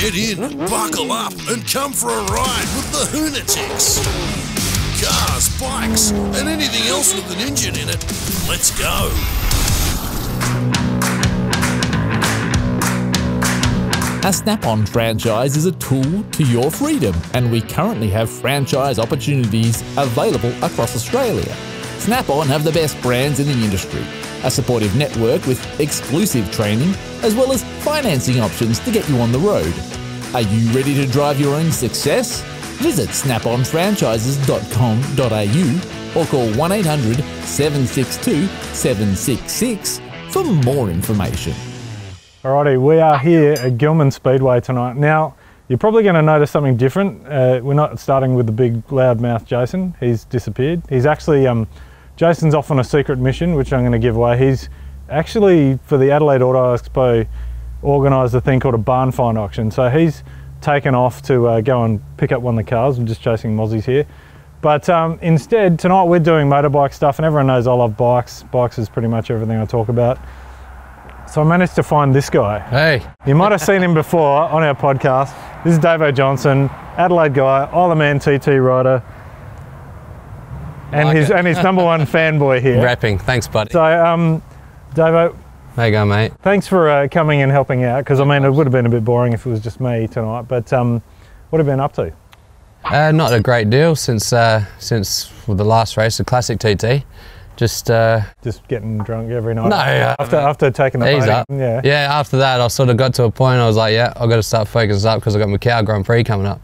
Get in, buckle up, and come for a ride with the Hoonatics. Cars, bikes, and anything else with an engine in it. Let's go. A Snap on franchise is a tool to your freedom, and we currently have franchise opportunities available across Australia. Snap on have the best brands in the industry, a supportive network with exclusive training, as well as financing options to get you on the road. Are you ready to drive your own success? Visit snaponfranchises.com.au or call 1 800 762 766 for more information. Alrighty, we are here at Gillman Speedway tonight. Now, you're probably going to notice something different. Uh, we're not starting with the big loudmouth Jason. He's disappeared. He's actually, um, Jason's off on a secret mission, which I'm going to give away. He's actually, for the Adelaide Auto Expo, organised a thing called a barn find auction. So he's taken off to uh, go and pick up one of the cars. I'm just chasing mozzies here. But um, instead, tonight we're doing motorbike stuff, and everyone knows I love bikes. Bikes is pretty much everything I talk about. So I managed to find this guy. Hey. You might have seen him before on our podcast. This is Davo Johnson, Adelaide guy, Isle of Man TT rider, and Like his it. and his number one fanboy here. Rapping. Thanks, buddy. So, um, Davo, How you going, mate? thanks for uh, coming and helping out. Because I mean, it would have been a bit boring if it was just me tonight. But um, what have you been up to? Uh, not a great deal since uh, since well, the last race, the classic TT. Just uh, Just getting drunk every night. No, uh, after after taking the ease podium, up. Yeah. Yeah. After that, I sort of got to a point. I was like, yeah, I've got to start focusing up because I got Macau Grand Prix coming up.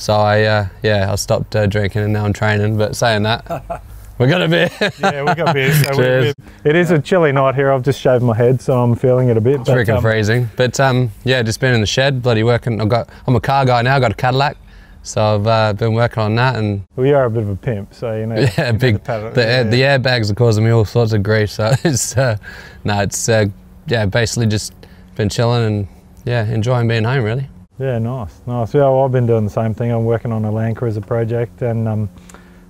So I uh, yeah, I stopped uh, drinking and now I'm training. But saying that, we got a bit. Yeah, we got beers. So Cheers. it is a chilly night here. I've just shaved my head, so I'm feeling it a bit. It's freaking um, freezing. But um, yeah, just been in the shed, bloody working. I've got. I'm a car guy now. I've got a Cadillac, so I've uh, been working on that and We are a bit of a pimp, so you know. Yeah, know big. The, The, air, yeah. the airbags are causing me all sorts of grief. So it's uh, no, it's uh, yeah, basically just been chilling and yeah, enjoying being home really. Yeah, nice, nice. Yeah, well, I've been doing the same thing. I'm working on a Land Cruiser project, and um,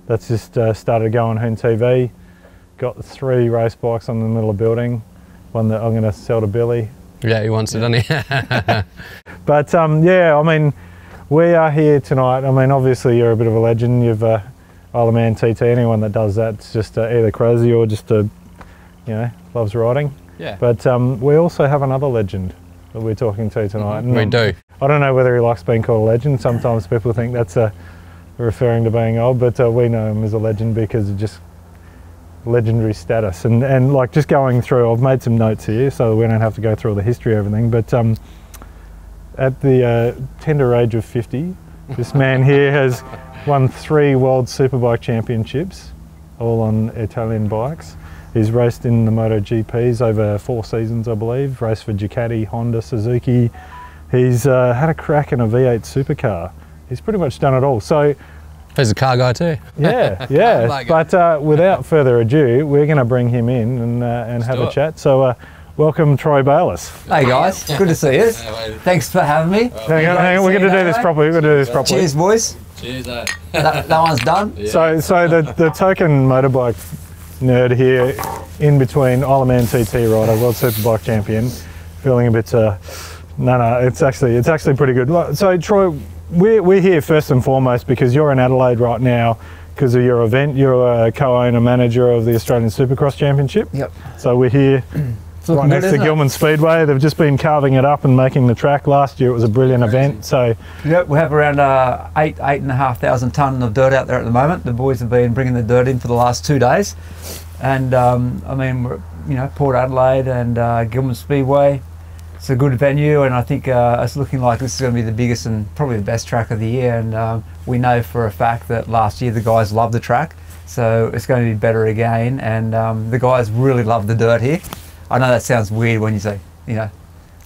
that's just uh, started going on Hoon TV. Got three race bikes on the middle of the building. One that I'm going to sell to Billy. Yeah, he wants it, doesn't he? But um, yeah, I mean, we are here tonight. I mean, obviously you're a bit of a legend. You've uh, Isle of Man TT. Anyone that does that's just uh, either crazy or just a, you know, loves riding. yeah. But um, we also have another legend that we're talking to tonight. and, we um, do. I don't know whether he likes being called a legend. Sometimes people think that's uh, referring to being old, but uh, we know him as a legend because of just legendary status. And, and like just going through, I've made some notes here so we don't have to go through all the history of everything. But um, at the uh, tender age of 50, this man here has won three World Superbike Championships, all on Italian bikes. He's raced in the MotoGPs over four seasons, I believe. Raced for Ducati, Honda, Suzuki. He's uh, had a crack in a V8 supercar. He's pretty much done it all. So, He's a car guy too. yeah, yeah. Like but uh, without further ado, we're going to bring him in and, uh, and have a it. chat. So, uh, welcome, Troy Bayliss. Hey guys, good to see you. Thanks for having me. Hang on, hang on, we're going to do this properly. We're going to do this properly. Cheers, boys. Cheers, eh? That, that one's done. So, so the, the token motorbike nerd here, in between Isle of Man TT rider, World Superbike champion, feeling a bit. No, no, it's actually it's actually pretty good. So, Troy, we're we're here first and foremost because you're in Adelaide right now because of your event. You're a co-owner manager of the Australian Supercross Championship. Yep. So we're here It's right next good, to isn't it? Gillman Speedway. They've just been carving it up and making the track. Last year it was a brilliant event. So Yep, we have around uh, eight, eight and a half thousand tonne of dirt out there at the moment. The boys have been bringing the dirt in for the last two days, and um, I mean, we're, you know, Port Adelaide and uh, Gillman Speedway. It's a good venue, and I think uh, it's looking like this is going to be the biggest and probably the best track of the year. And um, we know for a fact that last year the guys loved the track, so it's going to be better again. And um, the guys really love the dirt here. I know that sounds weird when you say, you know,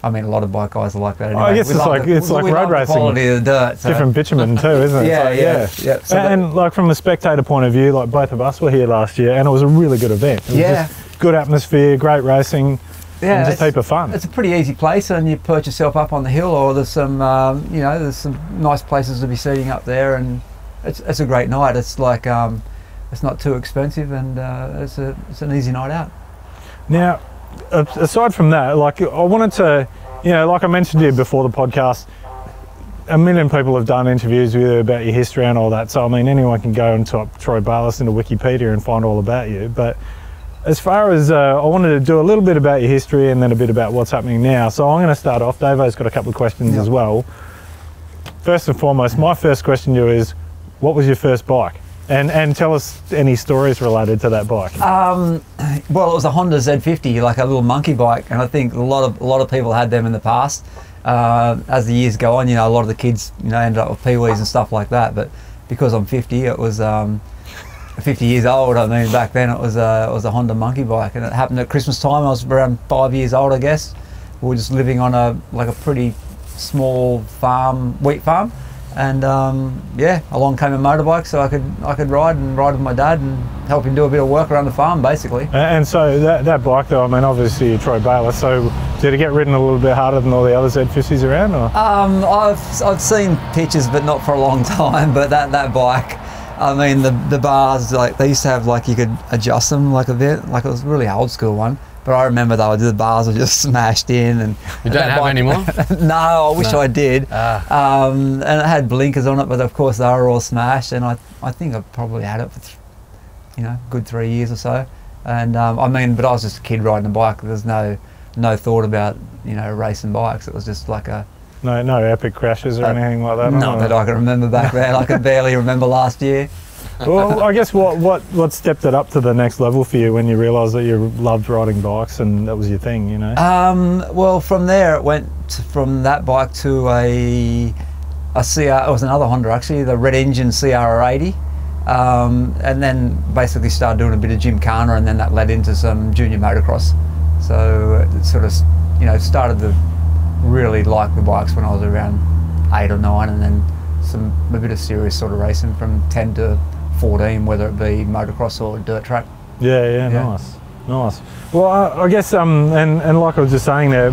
I mean, a lot of bike guys are like that. Anyway. I guess We it's like- the- it's we like road the racing. Quality of the dirt. so- different bitumen too, isn't it? Yeah, So, yeah, yeah. So and, and, like from a spectator point of view, like both of us were here last year, and it was a really good event. Yeah. good atmosphere, great racing, yeah, and just it's- heap of fun. It's a pretty easy place, and you perch yourself up on the hill, or there's some, um, you know, there's some nice places to be seating up there, and it's, it's a great night. It's like, um, it's not too expensive, and uh, it's a, it's an easy night out. Now, aside from that, like I wanted to, you know, like I mentioned to you before the podcast, a million people have done interviews with you about your history and all that. So I mean, anyone can go and type Troy Bayliss into Wikipedia and find all about you. But as far as uh, I wanted to do a little bit about your history and then a bit about what's happening now. So I'm going to start off. Davo's got a couple of questions Yeah. as well. First and foremost, my first question to you is, what was your first bike? And and tell us any stories related to that bike. Um, well, it was a Honda Z50, like a little monkey bike, and I think a lot of a lot of people had them in the past. Uh, as the years go on, you know, a lot of the kids, you know, ended up with peewees and stuff like that. But because I'm 50, it was um, 50 years old. I mean, back then it was a it was a Honda monkey bike, and it happened at Christmas time. I was around five years old, I guess. We were just living on a like a pretty small farm, wheat farm, and um, yeah, along came a motorbike, so I could I could ride and ride with my dad and help him do a bit of work around the farm, basically. And so that, that bike though, I mean, obviously you're Troy Bayliss, so did it get ridden a little bit harder than all the other Z50s around? Or? Um, I've I've seen pictures, but not for a long time. But that that bike, I mean, the the bars like they used to have like you could adjust them like a bit, like it was a really old school one. But I remember though the bars were just smashed in, and You don't have bike- any more? no, I wish No. I did. Ah. Um, and it had blinkers on it, but of course they were all smashed. And I I think I probably had it for, th- you know, good three years or so. And um, I mean, but I was just a kid riding a bike. There's no no thought about you know racing bikes. It was just like a No, no epic crashes or Uh, anything like that. not that I can remember back then. I can barely remember last year. well, I guess what, what what stepped it up to the next level for you when you realised that you loved riding bikes and that was your thing, you know? Um, well, from there it went from that bike to a a CR. It was another Honda actually, the red engine CR80. Um, and then basically started doing a bit of gymkhana, and then that led into some junior motocross. So it sort of, you know, started to really liked the bikes when I was around eight or nine, and then some a bit of serious sort of racing from 10 to 14, whether it be motocross or dirt track. yeah, yeah, yeah. nice. Nice. Well, I, I guess, um, and, and like I was just saying there,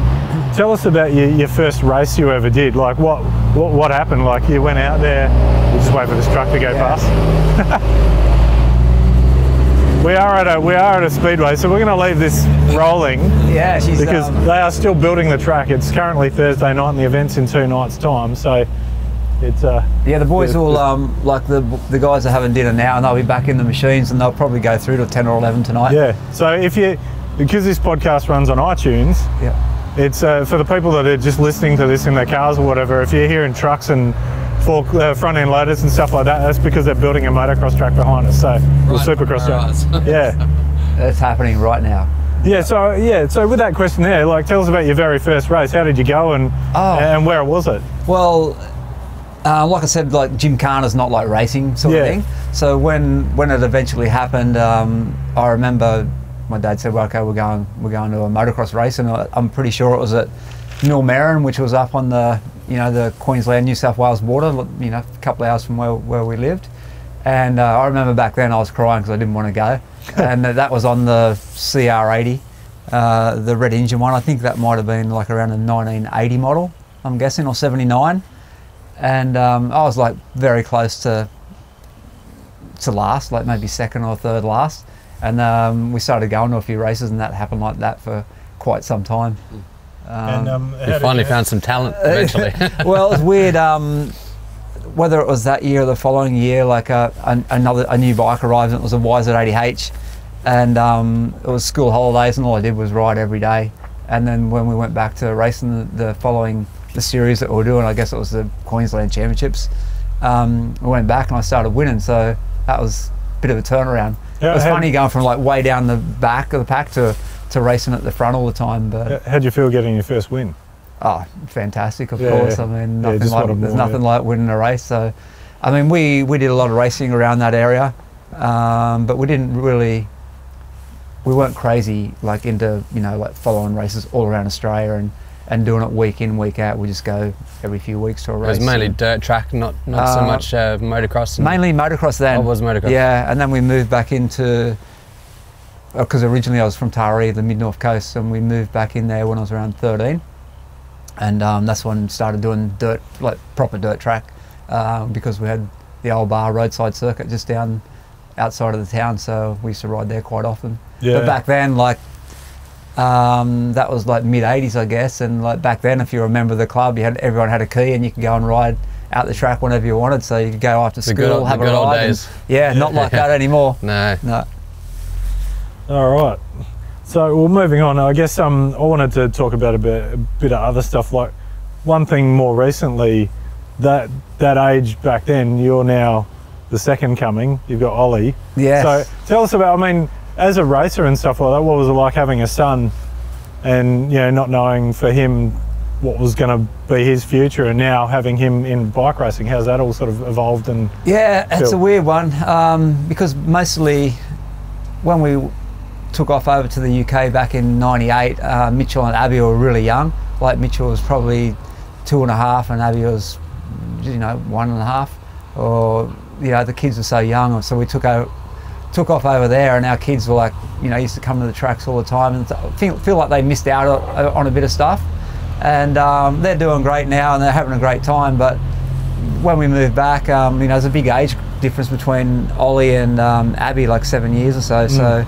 tell us about your, your first race you ever did. Like, what, what what happened? Like, you went out there, just wait for this truck to go Yeah. past. we are at a we are at a speedway, so we're going to leave this rolling. Yeah, she's because um, they are still building the track. It's currently Thursday night, and the event's in two nights' time. So it's uh, Yeah, the boys will um, like the the guys are having dinner now, and they'll be back in the machines, and they'll probably go through to ten or eleven tonight. yeah. So if you because this podcast runs on iTunes, yeah. it's uh, for the people that are just listening to this in their cars or whatever. If you're hearing trucks and fork, uh, front end loaders and stuff like that, that's because they're building a motocross track behind us. So or supercross track. Yeah. It's happening right now. Yeah, so yeah, so with that question there, like, tell us about your very first race. How did you go, and Oh. and where was it? Well, uh, like I said, like Gymkhana's not like racing sort Yeah. of thing. So when when it eventually happened, um, I remember my dad said, "Well, okay, we're going we're going to a motocross race," and I- I'm pretty sure it was at Millmerran, which was up on the you know the Queensland New South Wales border, you know, a couple of hours from where where we lived. And uh, I remember back then I was crying because I didn't want to go, and that was on the CR80, uh, the red engine one. I think that might have been like around a 1980 model, I'm guessing, or 79 and um, I was like very close to to last, like maybe second or third last. And um, we started going to a few races, and that happened like that for quite some time. Um, um, You finally found some talent eventually. well, it was weird. Um, whether it was that year or the following year, like a, an, another a new bike arrived, and it was a YZ80H, and um, it was school holidays, and all I did was ride every day. And then when we went back to racing the, the following the series that we were doing, I guess it was the Queensland Championships. Um, we went back and I started winning, so that was a bit of a turnaround. Yeah, it was funny going from like way down the back of the pack to to racing at the front all the time, but. How'd you feel getting your first win? Oh, fantastic! Of Yeah, course. yeah. I mean, nothing just like there's more, nothing yeah. like winning a race. So, I mean, we we did a lot of racing around that area, um, but we didn't really. We weren't crazy like into you know like following races all around Australia and, and doing it week in week out. We just go every few weeks to a race. it was mainly dirt track, not not so Uh, much uh, motocross. Mainly motocross then. Oh, it was motocross. Yeah, and then we moved back into because originally I was from Taree, the mid north coast, and we moved back in there when I was around 13, and um, that's when I started doing dirt, like proper dirt track, uh, because we had the old bar roadside circuit just down outside of the town, so we used to ride there quite often. Yeah. But back then, like Um, that was like mid '80s, I guess. And like back then, if you were a member of the club, you had everyone had a key, and you could go and ride out the track whenever you wanted. So you could go after school, good have a ride. and- yeah, not like that anymore. No. No. All right. So, well, moving on. I guess um, I wanted to talk about a bit, a bit of other stuff. Like one thing more recently, that that age back then, you're now the second coming. You've got Ollie. Yeah. So tell us about. I mean, as a racer and stuff like that, what was it like having a son, and you know, not knowing for him what was going to be his future, and now having him in bike racing. How's that all sort of evolved? And Yeah, it's a weird one um, because mostly when we took off over to the UK back in '98, uh, Mitchell and Abby were really young. Like Mitchell was probably two and a half, and Abby was, you know, one and a half. Or you know, the kids were so young, so we took out, took off over there, and our kids were like, you know, used to come to the tracks all the time, and feel, feel like they missed out on, a bit of stuff. And um, they're doing great now, and they're having a great time, but when we moved back, um, you know, there's a big age difference between Ollie and um, Abby, like seven years or so. So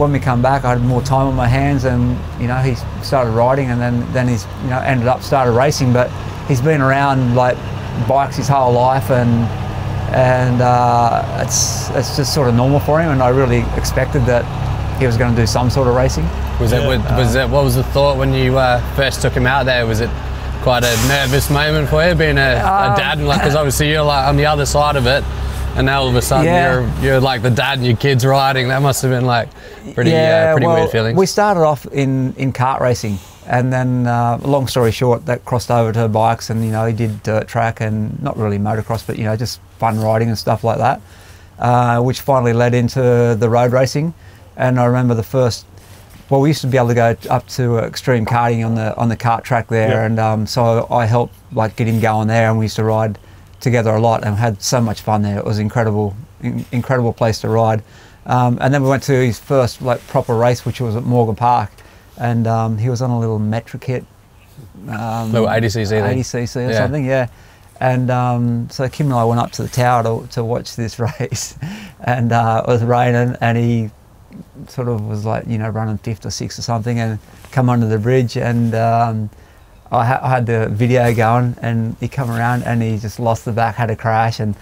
when we come back, I had more time on my hands, and you know, he started riding, and then then he's you know ended up started racing. But he's been around like bikes his whole life, and and uh, it's it's just sort of normal for him. And I really expected that he was going to do some sort of racing. Was it? Yeah. Was it? What was the thought when you uh, first took him out there? Was it quite a nervous moment for you, being a, a Um, dad, and like, because obviously you're like on the other side of it, and now all of a sudden Yeah. you're you're like the dad and your kids riding. That must have been like pretty uh, pretty well, weird feeling. We started off in, in kart racing, and then, uh, long story short, that crossed over to bikes, and you know, he did dirt track and not really motocross, but you know, just fun riding and stuff like that, uh, which finally led into the road racing. And I remember the first. Well, we used to be able to go up to extreme karting on the on the kart track there, Yeah. and um, so I helped like get him going there, and we used to ride together a lot and had so much fun there. It was incredible, in, incredible place to ride. Um, and then we went to his first like proper race, which was at Morgan Park, and um, he was on a little metric kit, um, Little 80cc 80cc or Yeah. something, yeah. And um, so Kim and I went up to the tower to, to watch this race, and uh, it was raining, and he sort of was like you know running fifth or sixth or something, and come under the bridge, and um, I, ha- I had the video going, and he come around, and he just lost the back, had a crash, and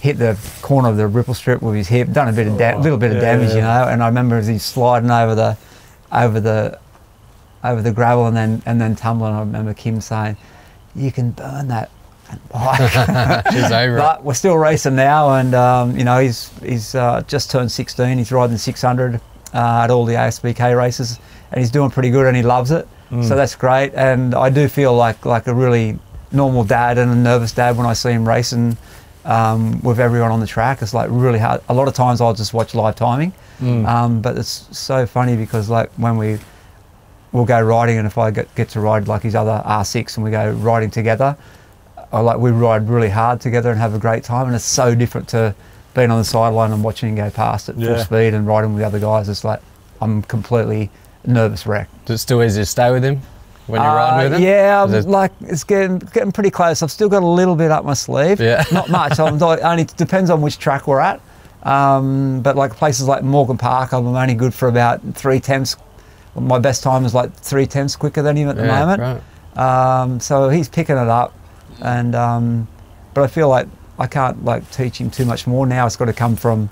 hit the corner of the ripple strip with his hip, done a bit of da- little bit of yeah, damage, yeah. you know. And I remember as he's sliding over the over the over the gravel and then and then tumbling. I remember Kim saying, "You can burn that bike." She's over but we're still racing now, and um, you know he's he's uh, just turned 16. He's riding 600 uh, at all the ASBK races, and he's doing pretty good, and he loves it. Mm. So that's great. And I do feel like like a really normal dad and a nervous dad when I see him racing um, with everyone on the track. It's like really hard. A lot of times I'll just watch live timing, Mm. um, but it's so funny because like when we we'll go riding, and if I get, get to ride like his other R6 and we go riding together, I like we ride really hard together and have a great time, and it's so different to being on the sideline and watching him go past at full speed and riding with the other guys. It's like I'm completely nervous wreck. Is it still easy to stay with him when you're Uh, riding with him? Yeah, it- like it's getting getting pretty close. I've still got a little bit up my sleeve. Yeah. not much. I'm not, only depends on which track we're at. Um, but like places like Morgan Park, I'm only good for about three tenths. My best time is like three tenths quicker than him at the Yeah, moment. right. Um, so he's picking it up, and um, but I feel like I can't like teach him too much more now. It's got to come from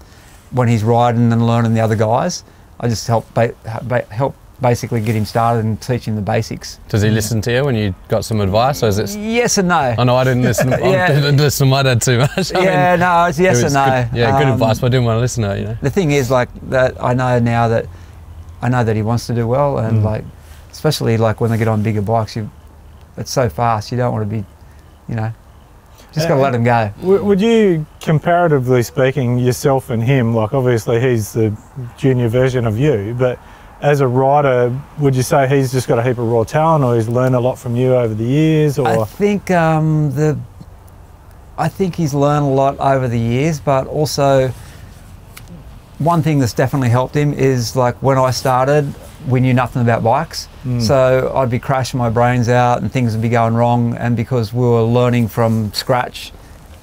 when he's riding and learning the other guys. I just help ba- ba- help basically get him started and teach him the basics. Does he listen to you when you got some advice, or is it? Yes and no. I know I didn't listen. Yeah. I didn't listen to my dad too much. I yeah, mean, no, it's yes it and no. good- yeah, good Um, advice, but I didn't want to listen to it. You know. The thing is, like that, I know now that I know that he wants to do well, and Mm. like, especially like when they get on bigger bikes, you, it's so fast. You don't want to be, you know, just got to Uh, let him go. Would you, comparatively speaking, yourself and him, like obviously he's the junior version of you, but as a rider, would you say he's just got a heap of raw talent, or he's learned a lot from you over the years, Or I think um, the, I think he's learned a lot over the years, but also one thing that's definitely helped him is like when I started, we knew nothing about bikes. Mm. So I'd be crashing my brains out and things would be going wrong. And because we were learning from scratch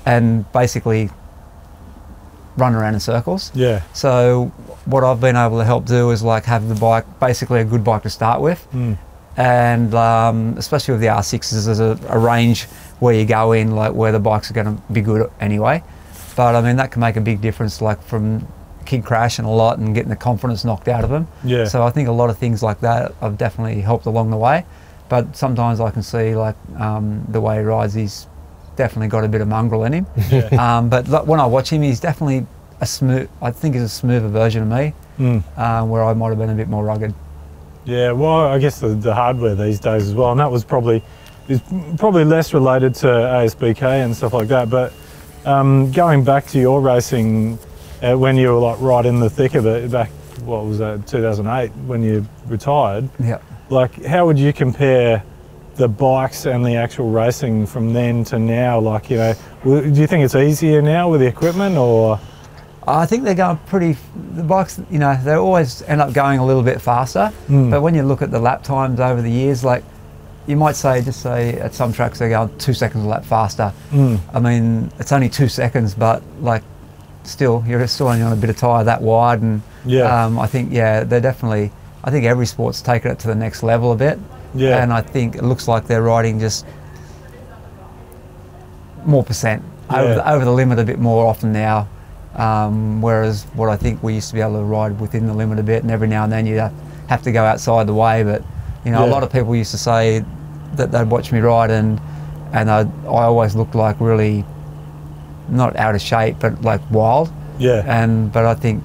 and basically run around in circles. Yeah. So what I've been able to help do is like have the bike basically a good bike to start with, Mm. and um, especially with the R6s, there's a, a range where you go in like where the bikes are going to be good anyway. But I mean that can make a big difference, like from kid crashing a lot and getting the confidence knocked out of them. Yeah. So I think a lot of things like that have definitely helped along the way. But sometimes I can see like um, the way he rides, he's definitely got a bit of mongrel in him. um, but when I watch him, he's definitely a smooth. I think he's a smoother version of me, Mm. where I might have been a bit more rugged. Yeah, well, I guess the, the hardware these days as well, and that was probably is probably less related to ASBK and stuff like that. But um, going back to your racing, uh, when you were like right in the thick of it, back what was that, 2008, when you retired, Yeah. like how would you compare the bikes and the actual racing from then to now? Like, you know, do you think it's easier now with the equipment, or I think they're going pretty. The bikes, you know, they always end up going a little bit faster. Mm. But when you look at the lap times over the years, like you might say, just say at some tracks they're going two seconds a lap faster. Mm. I mean, it's only two seconds, but like still, you're still only on a bit of tyre that wide, and Yeah. um, I think yeah, they're definitely. I think every sport's taken it to the next level a bit. Yeah. And I think it looks like they're riding just more percent over, the, over the limit a bit more often now. Um, whereas what I think we used to be able to ride within the limit a bit, and every now and then you have, to go outside the way. But you know, a lot of people used to say that they'd watch me ride, and and I I always looked like really not out of shape, but like wild. yeah, And but I think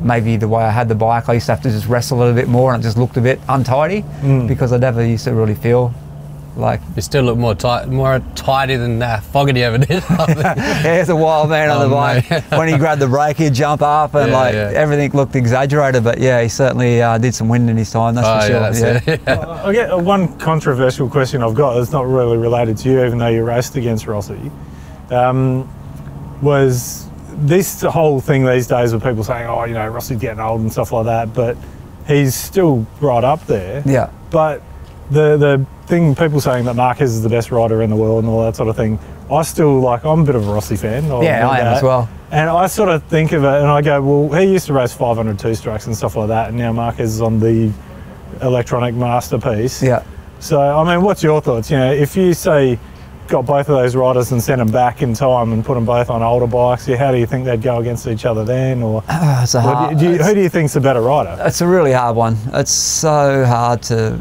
maybe the way I had the bike, I used to have to just wrestle a little bit more, and it just looked a bit untidy Mm. because I never used to really feel like You still look more tight, more tidy than uh, Fogarty ever did. here's a wild man on Oh, the bike. mate. when he grabbed the brake, he'd jump up, and Yeah, like yeah. everything looked exaggerated. But yeah, he certainly uh, did some wind in his time. That's oh, for sure. yeah, that's it. Yeah. I get uh, one controversial question I've got that's not really related to you, even though you raced against Rossi. Um, was this whole thing these days with people saying, "Oh, you know, Rossi's getting old and stuff like that," but he's still right up there. Yeah. But the the thing people saying that Marquez is the best rider in the world and all that sort of thing, I still like. I'm a bit of a Rossi fan. I'll Yeah, I am that. as well. And I sort of think of it and I go, well, he used to race 500 two strokes and stuff like that, and now Marquez is on the electronic masterpiece. Yeah. So, I mean, what's your thoughts? You know, if you say got both of those riders and sent them back in time and put them both on older bikes, yeah, how do you think they'd go against each other then? Or Uh, it's a or hard, do you, who do you think's the better rider? it's a really hard one. It's so hard to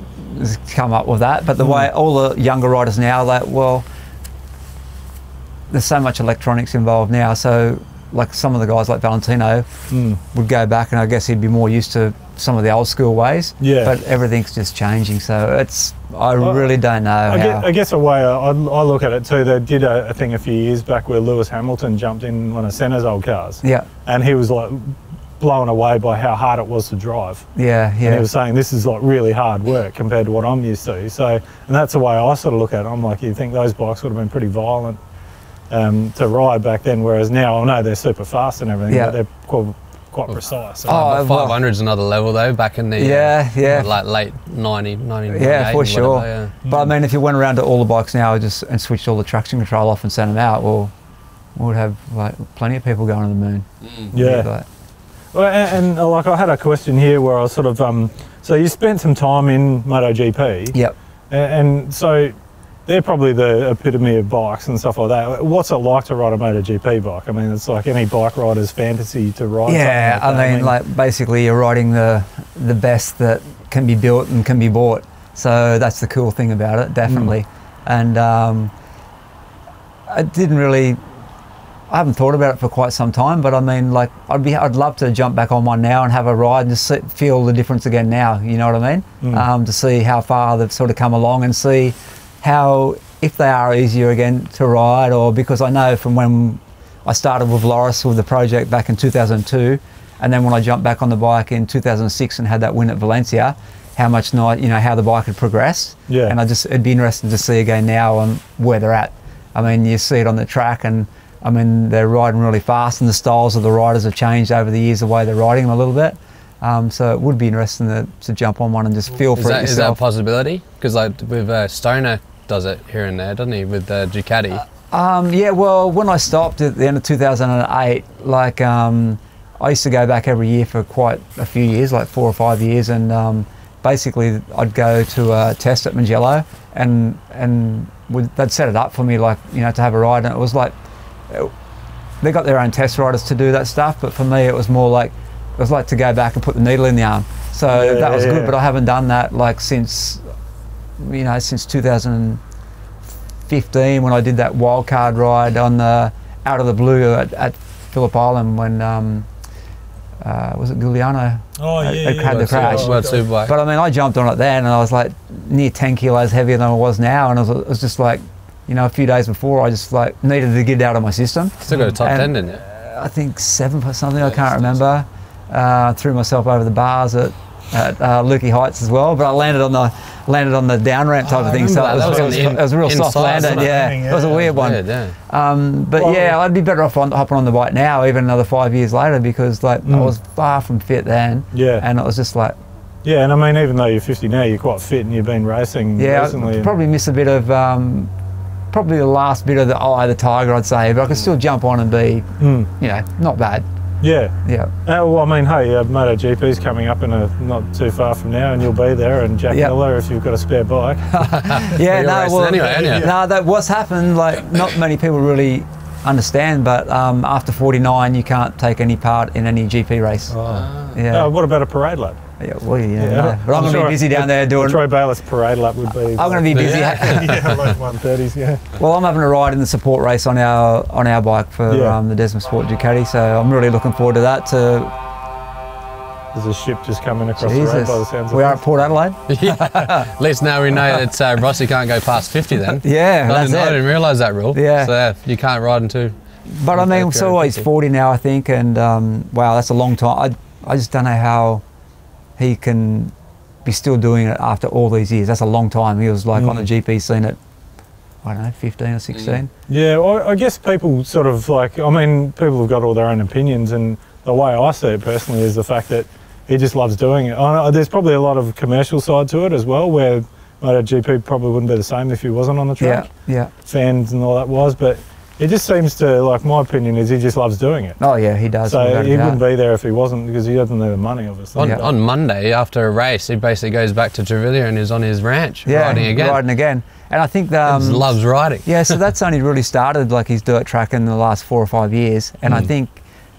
come up with that. But the way all the younger riders now, like, well, there's so much electronics involved now. So, like some of the guys like Valentino Mm. would go back, and I guess he'd be more used to some of the old school ways. Yeah. But everything's just changing. So it's I Well, really don't know I how. guess, I guess a way I, I look at it too, they did a, a thing a few years back where Lewis Hamilton jumped in one of Senna's old cars. yeah. And he was like blown away by how hard it was to drive. Yeah. Yeah. And he was saying this is like really hard work compared to what I'm used to. So, and that's the way I sort of look at it. I'm like, you think those bikes would have been pretty violent um, to ride back then, whereas now I know they're super fast and everything, Yeah. but they're quite, quite precise. So, Oh, well- 500 is another level though, back in the uh, Yeah, yeah. like late 90, 90 Yeah, for sure. whatever, yeah. But I mean, if you went around to all the bikes now just and switched all the traction control off and sent them out, well, we would have like plenty of people going to the moon. yeah. Like, Well, and, and uh, like I had a question here where I was sort of, um, so you spent some time in MotoGP. yep. A- And so they're probably the epitome of bikes and stuff like that. What's it like to ride a MotoGP bike? I mean, it's like any bike rider's fantasy to ride. Yeah, something I that. mean, like basically you're riding the the best that can be built and can be bought. So that's the cool thing about it, definitely. And um, I didn't really. I haven't thought about it for quite some time, but I mean, like, I'd be, I'd love to jump back on one now and have a ride and just see, feel the difference again now. You know what I mean? Mm. Um, to see how far they've sort of come along and see how if they are easier again to ride, or because I know from when I started with Loris with the project back in 2002, and then when I jumped back on the bike in 2006 and had that win at Valencia, how much night you know how the bike had progressed. Yeah. And I just it'd be interesting to see again now on where they're at. I mean, you see it on the track, and I mean they're riding really fast, and the styles of the riders have changed over the years, the way they're riding them a little bit. Um, so it would be interesting to, to jump on one and just feel Is for that, it is that a possibility? Because like with uh, Stoner does it here and there, doesn't he? With uh, Ducati. Um, yeah, well, when I stopped at the end of 2008, like um, I used to go back every year for quite a few years, like four or five years, and um, basically I'd go to a test at Mugello, and and would, they'd set it up for me, like you know, to have a ride, and it was like it- they got their own test riders to do that stuff, but for me it was more like it was like to go back and put the needle in the arm. So Yeah, that was yeah, good, yeah. but I haven't done that like since you know since 2015 when I did that wild card ride on the out of the blue at, at Phillip Island when um, uh, was it Giugliano? Oh I- I had the crash. Super- World Superbike. But I mean, I jumped on it then, and I was like near 10 kilos heavier than I was now, and I was, it was just like, you know, a few days before, I just like needed to get it out of my system. Still got a top And- ten, didn't you? I think seventh or something, I can't remember. Uh, threw myself over the bars at, at uh, Lukey Heights as well, but I landed on the landed on the down ramp type Oh, of thing, so it that. was, was was, on it was a real in- soft landing. Yeah, Yeah, it was a weird one. Yeah, yeah. Um, but Well- yeah, I'd be better off on, hopping on the bike now, even another five years later, because like I Mm. was far from fit then, Yeah. and it was just like Yeah, and I mean, even though you're 50 now, you're quite fit and you've been racing yeah, recently. I'd probably miss a bit of um, probably the last bit of the eye of the tiger, I'd say, but I could still jump on and be Mm, you know not bad. yeah. Yeah, Uh, well, I mean, hey, uh, MotoGP's coming up in a not too far from now, and you'll be there. And Jack Yep. Miller, if you've got a spare bike. yeah. you're no, well, anyway, aren't no, that what's happened. Like not many people really understand, but um, after 49, you can't take any part in any GP race. Yeah, Uh, what about a parade lap? Yeah, well, yeah, Yeah. no. but I'm, going to sure be busy down there The doing. Troy Bayliss parade lap would be. I'm going to be busy. yeah, like 130s. Yeah. Well, I'm having a ride in the support race on our on our bike for Yeah. um, the DesmoSport Ducati, so I'm really looking forward to that. To There's a ship just coming across the road by the sounds of it, we are at Port Adelaide. At least now we know that uh, Rossi can't go past 50 then. Yeah, I that's didn't, I didn't realise that rule. Yeah. So yeah, you can't ride into. But I mean, so okay, he's 40 now, I think, and um, wow, that's a long time. I, I just don't know how he can be still doing it after all these years. That's a long time. He was like on the Mm. GP scene at, I don't know, 15 or 16. Yeah, well, I guess people sort of like, I mean, people have got all their own opinions, and the way I see it personally is the fact that he just loves doing it. I know there's probably a lot of commercial side to it as well, where MotoGP probably wouldn't be the same if he wasn't on the track, Yeah, yeah. fans and all that was, but it just seems to, like, my opinion is he just loves doing it. Oh, yeah, he does. So he wouldn't be there if he wasn't, because he doesn't have the money, obviously. On, Yeah. on Monday after a race, he basically goes back to Tavullia and is on his ranch yeah, riding again. Riding again. And I think He um, loves riding. yeah, so that's only really started like his dirt track in the last four or five years, and I Mm. think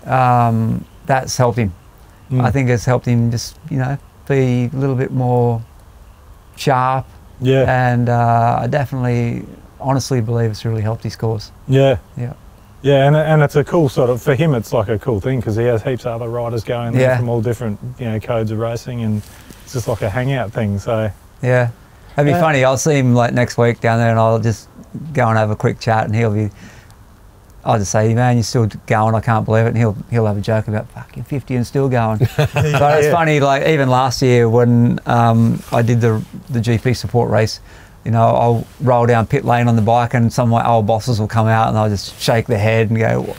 um, that's helped him. Mm. I think it's helped him just you know be a little bit more sharp, Yeah, and uh, I definitely, honestly believe it's really helped his cause. yeah. Yeah. Yeah, and, and it's a cool sort of, for him, it's like a cool thing because he has heaps of other riders going there Yeah. from all different, you know, codes of racing and it's just like a hangout thing. So, Yeah, that'd be Yeah. funny. I'll see him like next week down there, and I'll just go and have a quick chat, and he'll be. I'll just say, man, you're still going. I can't believe it. And he'll he'll have a joke about fucking 50 and still going. But it's Yeah. funny, like even last year when um, I did the the GP support race, you know, I'll roll down pit lane on the bike, and some of my old bosses will come out, and I'll just shake their head and go,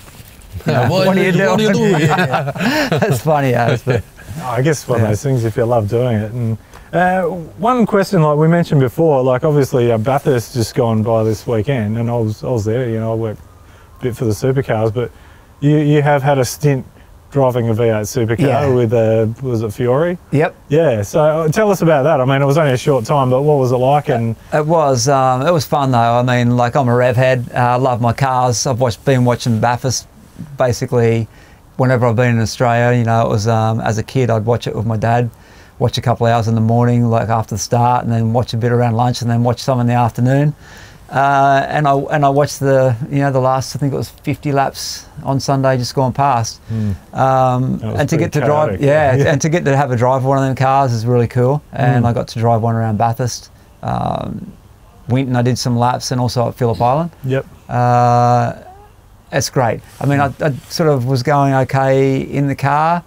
you know, What "What are are you you- what are you doing?" doing? That's funny, as but I guess one Yeah. of those things if you love doing it. And uh, one question, like we mentioned before, like obviously uh, Bathurst just gone by this weekend and I was, I was there, you know, I worked a bit for the supercars, but you, you have had a stint driving a V8 supercar Yeah. with, uh, was it Fiore? yep. Yeah, so uh, tell us about that. I mean, it was only a short time, but what was it like? And It was. Um, it was fun though. I mean, like I'm a rev head. Uh, I love my cars. I've watched, been watching Bathurst basically whenever I've been in Australia. You know, it was um, as a kid I'd watch it with my dad. Watch a couple of hours in the morning, like after the start, and then watch a bit around lunch, and then watch some in the afternoon. Uh, and I and I watched the you know the last I think it was 50 laps on Sunday just gone past. Um, and to get to pretty drive, yeah, Yeah. and to get to have a drive one of them cars is really cool. And Mm. I got to drive one around Bathurst. Um, Winton, I did some laps, and also at Phillip Island. yep, Uh, it's great. I mean, I, I sort of was going okay in the car,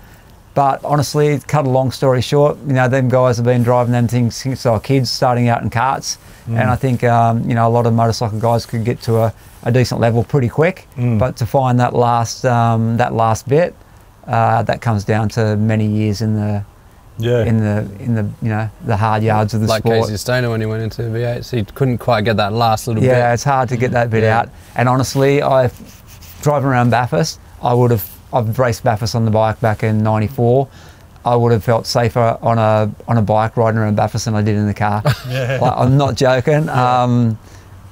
but honestly, cut a long story short, you know, them guys have been driving them things since they were kids, starting out in carts, and I think um, you know a lot of motorcycle guys could get to a, a decent level pretty quick, Mm. but to find that last um, that last bit, uh, that comes down to many years in the Yeah. in the in the you know the hard yards of the like sport. Casey Stoner when he went into V8, he couldn't quite get that last little yeah, bit. Yeah, it's hard to get that bit Yeah. out. And honestly, I driving around Bathurst, I would have I've raced Bathurst on the bike back in '94. I would have felt safer on a on a bike riding around Bathurst than I did in the car. Like, I'm not joking. Um,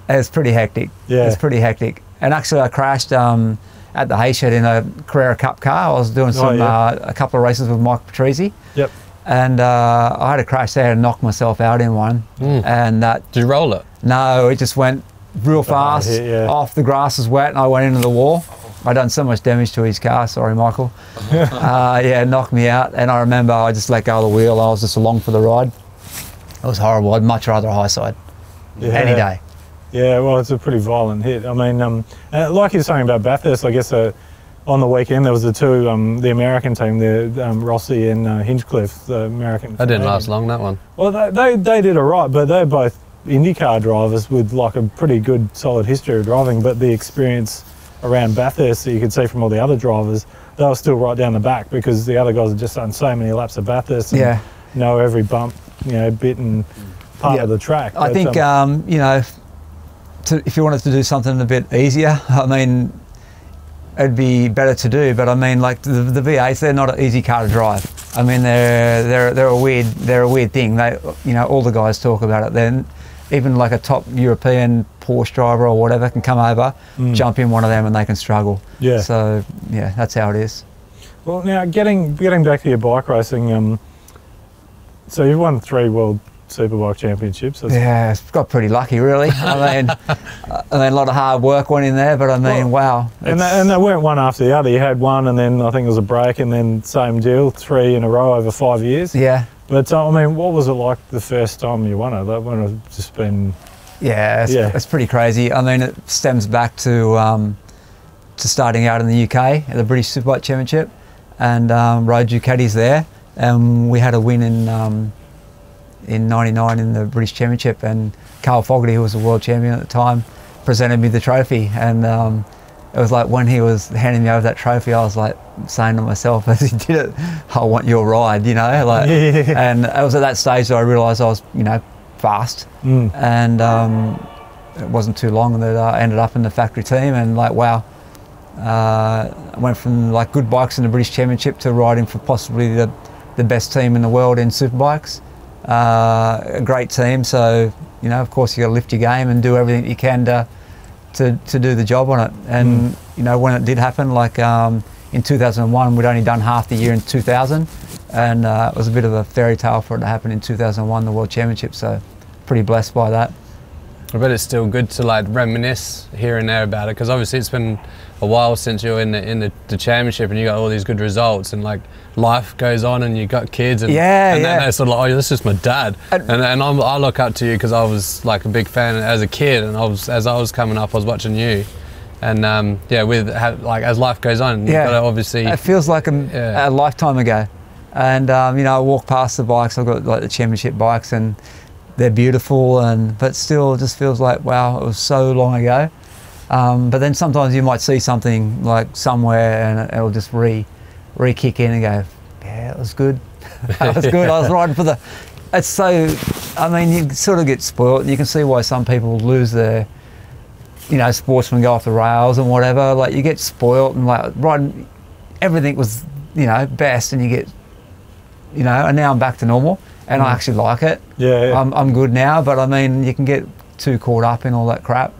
it's pretty hectic. Yeah. It's pretty hectic. And actually, I crashed um, at the Hayshed in a Carrera Cup car. I was doing some Oh, yeah. uh, a couple of races with Mike Patrizi, Yep. and uh, I had a crash there and knocked myself out in one. Mm. And that Did you roll it? no, it just went real fast. hit, yeah. Off the grass was wet, and I went into the wall. I done so much damage to his car. Sorry, Michael. uh, yeah, knocked me out. And I remember I just let go of the wheel. I was just along for the ride. It was horrible. I'd much rather a high side Yeah. any day. Yeah, well, it's a pretty violent hit. I mean, um, uh, like you're saying about Bathurst, I guess uh, on the weekend there was the two, um, the American team, the um, Rossi and uh, Hinchcliffe, the American. That didn't last long, that one. Well, they, they, they did all right, but they're both IndyCar drivers with like a pretty good, solid history of driving. But the experience around Bathurst that you could see from all the other drivers, they were still right down the back because the other guys had just done so many laps of Bathurst and Yeah. know every bump, you know, bit and part Yeah. of the track. I But, think um, um, you know, to, if you wanted to do something a bit easier, I mean, it'd be better to do. But I mean, like the, the V8s, they're not an easy car to drive. I mean, they're they're they're a weird they're a weird thing. They you know all the guys talk about it. Then even like a top European Porsche driver or whatever can come over, jump in one of them, and they can struggle. Yeah. So yeah, that's how it is. Well, now getting getting back to your bike racing, um, so you've won three World Superbike Championships. Yeah, it's got pretty lucky, really. I mean, I mean, a lot of hard work went in there, but I mean, wow. And they, and they weren't one after the other. You had one, and then I think it was a break, and then same deal, three in a row over five years. yeah, But uh, I mean, what was it like the first time you won it? That when it's just been Yeah, it's, Yeah. it's pretty crazy. I mean, it stems back to um, to starting out in the UK at the British Superbike Championship, and um, rode Ducatis there, and we had a win in um, in '99 in the British Championship, and Carl Fogarty, who was the world champion at the time, presented me the trophy, and um, it was like when he was handing me over that trophy, I was like saying to myself as he did it, "I want your ride," you know, like, Yeah. and it was at that stage that I realised I was, you know, fast. Mm. and um, it wasn't too long that I ended up in the factory team and like wow uh, I went from like good bikes in the British Championship to riding for possibly the, the best team in the world in superbikes. Uh, a great team. So you know of course you got to lift your game and do everything you can to to, to do the job on it. And you know when it did happen like um, in 2001 we'd only done half the year in 2000 and uh, it was a bit of a fairy tale for it to happen in 2001 the World Championship so pretty blessed by that I bet it's still good to like reminisce here and there about it because obviously it's been a while since you were in the in the, the championship and you got all these good results and like life goes on and you got kids and Yeah, and yeah. then sort of like oh this is my dad And- and I look up to you because I was like a big fan as a kid and I was as I was coming up I was watching you and um, yeah with like as life goes on you've Yeah. obviously It feels like a, Yeah. a lifetime ago. And um, you know, I walk past the bikes. I've got like the championship bikes, and they're beautiful. And but still, it just feels like wow, it was so long ago. Um, but then sometimes you might see something like somewhere, and it'll just re re kick in and go, yeah, it was good. that was good. I was riding for the. It's so. I mean, you sort of get spoiled. You can see why some people lose their you know, sportsmen go off the rails and whatever. Like you get spoilt and like riding, everything was you know best, and you get, you know, and now I'm back to normal, and I actually like it. Yeah, yeah. I'm I'm good now, but I mean, you can get too caught up in all that crap.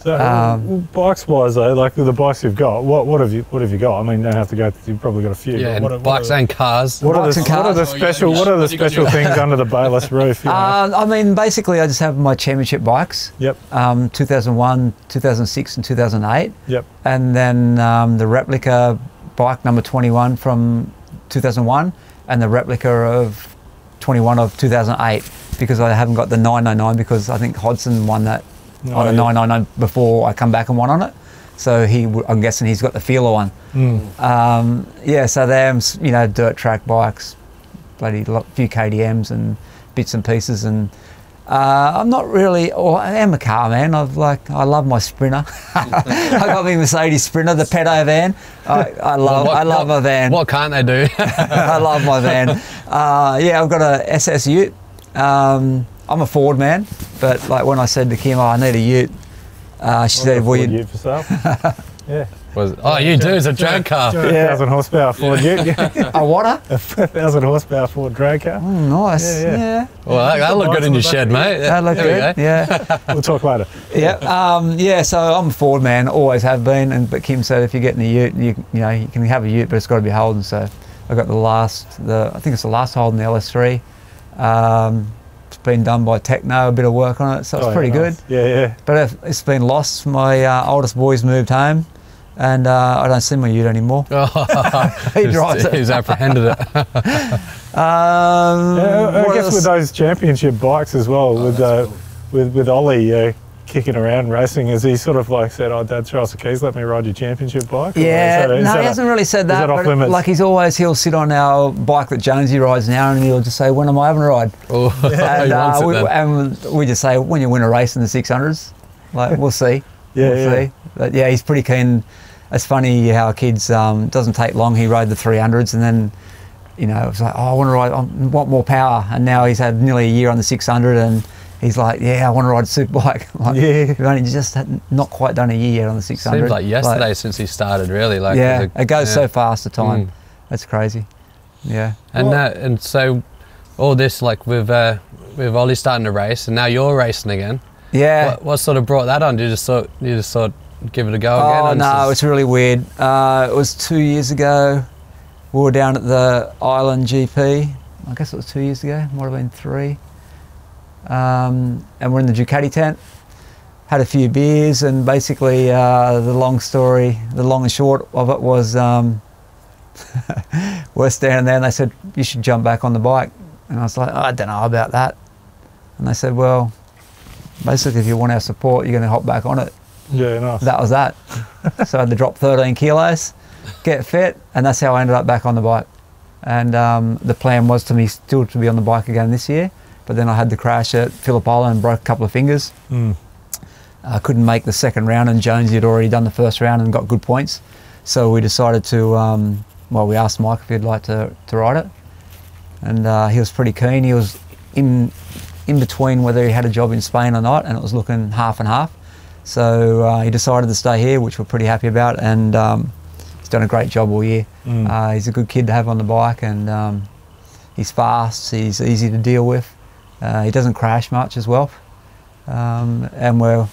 So, Um, bikes wise though, like the bikes you've got, what what have you what have you got? I mean, you don't have to go. You've probably got a few. yeah and what, are- what bikes are, and cars what are, Bikes the, and what are the special what are the special things under the Bayliss roof? You know? Uh, I mean, basically, I just have my championship bikes. yep, Um, 2001, 2006, and 2008. yep, and then um, the replica bike number 21 from 2001 and the replica of 21 of 2008 because I haven't got the 999 because I think Hodgson won that Oh, on the yeah. 999 before I come back and won on it. So he, I'm guessing he's got the feeler one. Mm. Um, yeah, so they're you know dirt track bikes, bloody lo- few KTM's and bits and pieces and Uh, I'm not really, or I am a car man. I've like, I love my Sprinter. I got my Mercedes Sprinter, the pedo van. I, I love, What- I love what- my van. What can't they do? I love my van. Uh, yeah, I've got a SS Ute. Um, I'm a Ford man, but like when I said to Kim, oh, I need a Ute, uh, she said, well, Ford you, Ute for sale. yeah. Was- oh, you do. It's a drag car. Yeah. Thousand horsepower Ford Ute. A water? A thousand horsepower Ford drag car. Mm, nice. Yeah, Yeah, yeah. Well, that, that'll look good in your shed, mate. That look There we good. go. Yeah. We'll talk later. yeah, um, yeah. So I'm a Ford man, always have been. And but Kim said if you're getting a Ute, you, you know you can have a Ute, but it's got to be Holden. So I got the last, the I think it's the last Holden the LS3. Um, it's been done by Techno, a bit of work on it, so it's Oh, yeah, pretty nice. good. Yeah, yeah. But it's been lost. My uh, oldest boy's moved home, and uh, I don't see my Ute anymore. He He's, drives it. he's apprehended it. Um, Yeah, I what guess with those championship bikes as well, with uh, with with Ollie uh, kicking around racing, has he sort of like said, "Oh, Dad, throw us the keys, let me ride your championship bike"? Yeah, that- is no, that he a- hasn't really said is that. that off but limits? like he's always he'll sit on our bike that Jonesy rides now, and he'll just say, "When am I having a ride?" Oh, he and, wants uh, it we, then. and we just say, "When you win a race in the 600s, like we'll see." Yeah, we'll yeah. see. But yeah, he's pretty keen. It's funny how kids um, doesn't take long. He rode the 300s, and then you know it's like, "Oh, I want to ride. I want more power." And now he's had nearly a year on the 600, and he's like, "Yeah, I want to ride a super bike." like, Yeah. we've only just had, not quite done a year yet on the 600. Seems like yesterday since he started, really. Like, yeah, a- it goes yeah. so fast. The time, Mm. that's crazy. Yeah. And Well- that, and so all this, like with uh, with Ollie starting to race, and now you're racing again. Yeah. What, what sort of brought that on? Did you just thought you just thought give it a go again? Oh and no, it's really weird. Uh, it was two years ago. We were down at the Island GP. I guess it was two years ago. Might have been three. Um, and we're in the Ducati tent. Had a few beers, and basically uh, the long story, the long and short of it was, um, we're standing there, and they said you should jump back on the bike, and I was like, I don't know about that. And they said, well, basically, if you want our support, you're going to hop back on it Yeah, nice. that was that. so I had to drop 13 kilos, get fit, and that's how I ended up back on the bike. And um, the plan was to me still to be on the bike again this year, but then I had the crash at Phillip Island and broke a couple of fingers. Mm. I couldn't make the second round, and Jonesy had already done the first round and got good points. So we decided to, um, well, we asked Mike if he'd like to, to ride it, and uh, he was pretty keen. He was in in between whether he had a job in Spain or not, and it was looking half and half. So uh, he decided to stay here, which we're pretty happy about, and um, he's done a great job all year. Mm. Uh, he's a good kid to have on the bike, and um, he's fast. He's easy to deal with. Uh, he doesn't crash much as well, um, and we're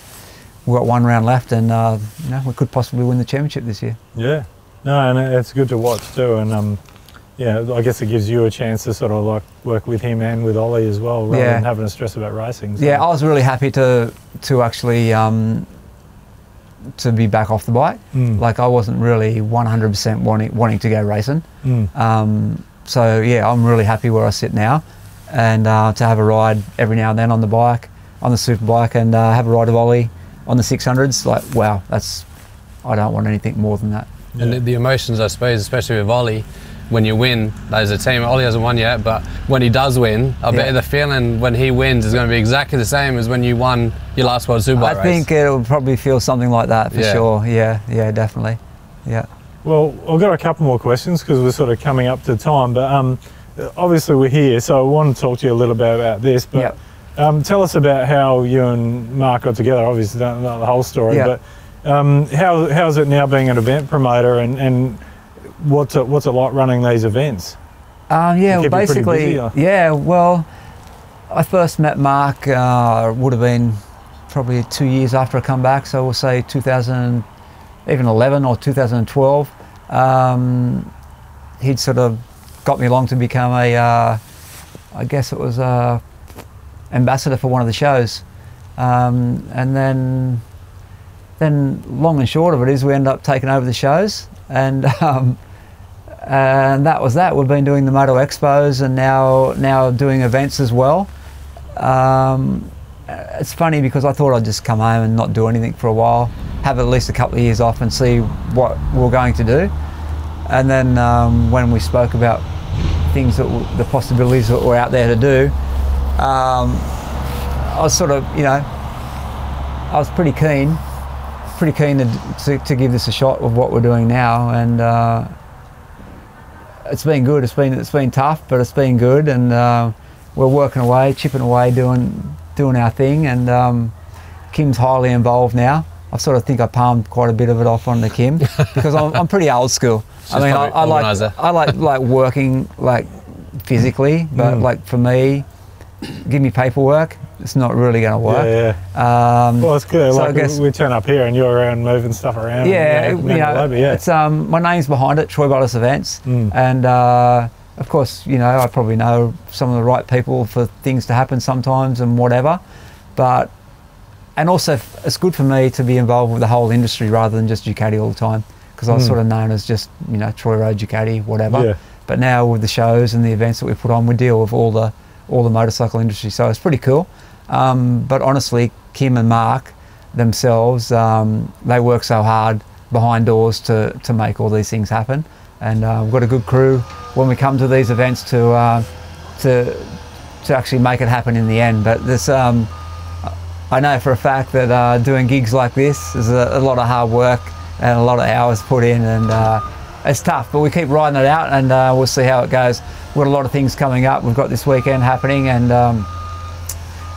we've got one round left, and uh, you know, we could possibly win the championship this year. Yeah. No, and it's good to watch too. And um, yeah, I guess it gives you a chance to sort of like work with him and with Ollie as well, rather Yeah. than having to stress about racing. So- Yeah, I was really happy to to actually um, to be back off the bike. Mm. Like I wasn't really 100% wanting wanting to go racing. Mm. Um, so yeah, I'm really happy where I sit now, and uh, to have a ride every now and then on the bike, on the super bike, and uh, have a ride of Ollie on the 600s. Like wow, that's I don't want anything more than that. And the, the emotions, I suppose, especially with Ollie, when you win, as a team, Ollie hasn't won yet, but when he does win, I bet Yeah. the feeling when he wins is going to be exactly the same as when you won your last World Superbike I race. think it'll probably feel something like that for Yeah. sure. Yeah, yeah, definitely. Yeah. Well, I've got a couple more questions because we're sort of coming up to time. But um, obviously we're here, so I want to talk to you a little bit about this. But Yep. um, tell us about how you and Mark got together. Obviously, don't know the whole story, Yeah. but um, how how's it now being an event promoter, and, and what's it what's it like running these events? Um, yeah, well, keep you pretty basically, busy, yeah. Well, I first met Mark. Uh, would have been probably two years after I come back, so we'll say 2000, even 11 or 2012. Um, he'd sort of got me along to become a, uh, I guess it was a ambassador for one of the shows, um, and then, then long and short of it is we end up taking over the shows and. Um, and that was that. We've been doing the Moto Expos and now now doing events as well. Um, it's funny because I thought I'd just come home and not do anything for a while, have at least a couple of years off and see what we're going to do. And then um, when we spoke about things that w- the possibilities that were out there to do, um, I was sort of, you know, I was pretty keen, pretty keen to, to, to give this a shot of what we're doing now, and uh, it's been good. It's been it's been tough, but it's been good, and uh, we're working away, chipping away, doing doing our thing, and um, Kim's highly involved now. I sort of think I palmed quite a bit of it off onto Kim because I'm, I'm pretty old school. I mean, I, I like. I like like working like physically, but Mm. like for me, give me paperwork, it's not really going to work. Yeah, yeah. Um, Well, it's good. So I guess- we, turn up here and you're around moving stuff around. yeah, and, it- you know, yeah. it's um, my name's behind it, Troy Bayliss Events, Mm. and uh, of course, you know, I probably know some of the right people for things to happen sometimes and whatever, but and also it's good for me to be involved with the whole industry rather than just Ducati all the time because I was Mm. sort of known as just you know Troy rode Ducati, whatever. Yeah. But now with the shows and the events that we put on, we deal with all the all the motorcycle industry, so it's pretty cool. Um, but honestly, Kim and Mark themselves, um, they work so hard behind doors to, to make all these things happen. And uh, we've got a good crew when we come to these events to uh, to to actually make it happen in the end. But there's um, I know for a fact that uh, doing gigs like this is a, a lot of hard work and a lot of hours put in, and uh, it's tough. But we keep riding it out, and uh, we'll see how it goes. We've got a lot of things coming up. We've got this weekend happening, and um,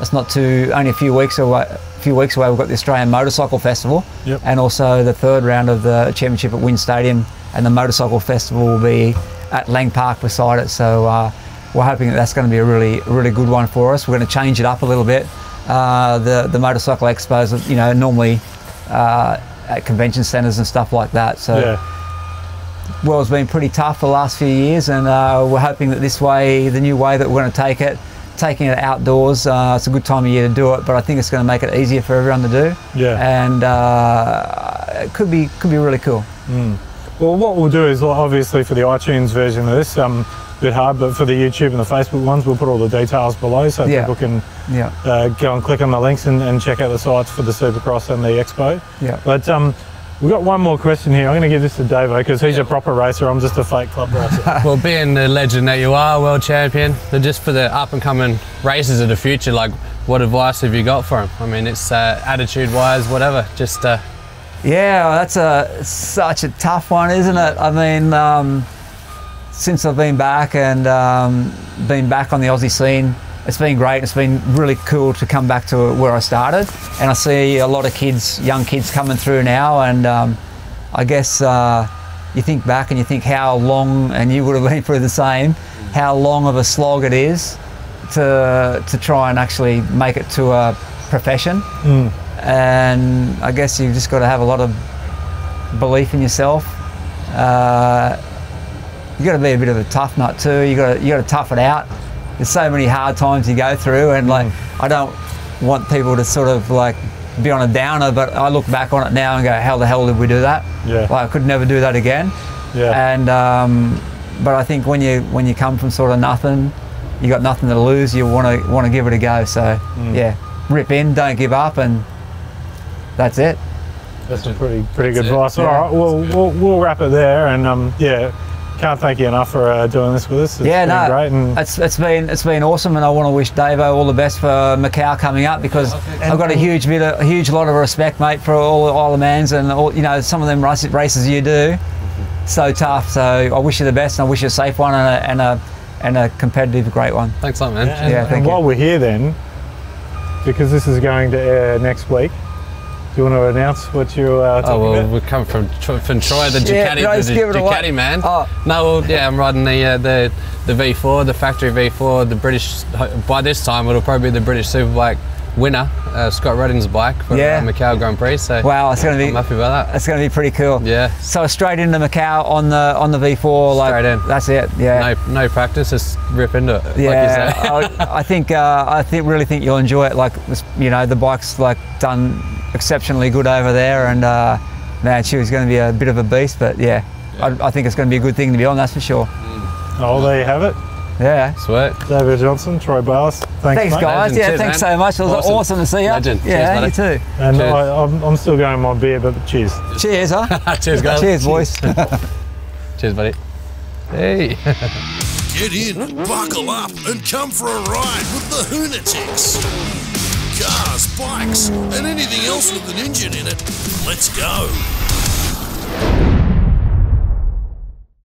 it's not too only a few weeks away. A few weeks away, we've got the Australian Motorcycle Festival, Yep. and also the third round of the championship at Wynn Stadium, and the Motorcycle Festival will be at Lang Park beside it. So uh, we're hoping that that's going to be a really, really good one for us. We're going to change it up a little bit. Uh, the the motorcycle expos, you know, normally uh, at convention centres and stuff like that. So yeah. world's been pretty tough the last few years, and uh, we're hoping that this way, the new way that we're going to take it, taking it outdoors, uh, it's a good time of year to do it. But I think it's going to make it easier for everyone to do, Yeah. and uh, it could be could be really cool. Well, what we'll do is obviously for the iTunes version of this, um, a bit hard, but for the YouTube and the Facebook ones, we'll put all the details below so Yeah. people can Yeah, uh, go and click on the links and, and check out the sites for the Supercross and the Expo. yeah. But um, we've got one more question here. I'm going to give this to Davo because he's a proper racer. I'm just a fake club racer. Well, being the legend that you are, world champion, then just for the up and coming racers of the future, like what advice have you got for them? I mean, it's uh, attitude wise, whatever. Just uh, Yeah, that's a such a tough one, isn't it? I mean, um, since I've been back and um, been back on the Aussie scene, it's been great. It's been really cool to come back to where I started, and I see a lot of kids, young kids, coming through now. And um, I guess uh, you think back and you think how long, and you would have been through the same, how long of a slog it is to to try and actually make it to a profession and I guess you've just got to have a lot of belief in yourself. Uh, you got to be a bit of a tough nut too. You got to you got to tough it out. There's so many hard times you go through, and like I don't want people to sort of like be on a downer, but I look back on it now and go, how the hell did we do that? Yeah. Like I could never do that again. Yeah. And um, but I think when you when you come from sort of nothing, you got nothing to lose. You want to want to give it a go. So yeah, rip in, don't give up, and that's it. That's some pretty pretty good That's it. advice. All Yeah. right, we'll, we'll we'll wrap it there, and um, yeah, can't thank you enough for uh, doing this with us. It's yeah, been no, great, and it's it's been it's been awesome, and I want to wish Davo all the best for Macau coming up because I've got a huge bit, of, a huge lot of respect, mate, for all all the mans and all you know some of them races, races you do. So tough. So I wish you the best, and I wish you a safe one and a and a, and a competitive great one. thanks a lot, man. and, Yeah, and thank you. while we're here, then, because this is going to air next week, do you want to announce what you uh, talking Oh well, about? we're coming from from Troy, the Yeah, Ducati, let's the it away. Ducati man. Oh. No, well, yeah, I'm riding the uh, the the V4, the factory V4, the British. By this time, it'll probably be the British Superbike winner, uh, Scott Redding's bike for Yeah. uh, Macau Grand Prix. So Wow, it's going to be I'm happy about that. it's going to be pretty cool. Yeah. So straight into Macau on the on the V4, like Straight in. that's it. Yeah. No, no practice, just rip into it. Yeah, Like you. I, I think uh, I think really think you'll enjoy it. Like you know, the bike's like done exceptionally good over there, and uh, man, she was going to be a bit of a beast. But yeah, I, I think it's going to be a good thing to be on. That's for sure. Oh, there you have it. Yeah. Sweet. Davo Johnson, Troy Bayliss. Thanks, Thanks, guys. Legend. Yeah, Cheers, thanks man. so much. It was awesome, Awesome. to see you. Legend. Yeah, Cheers, you too. And I, I'm, I'm still going my beer, but cheers. Cheers, huh? Cheers, guys. Cheers, boys. Cheers, buddy. Hey. Get in, buckle up, and come for a ride with the Lunatics. Cars, bikes, and anything else with an engine in it. Let's go.